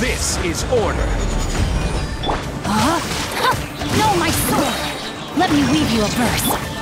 This is order. Uh-huh. Huh? Ha! No, my sword! Let me weave you a verse.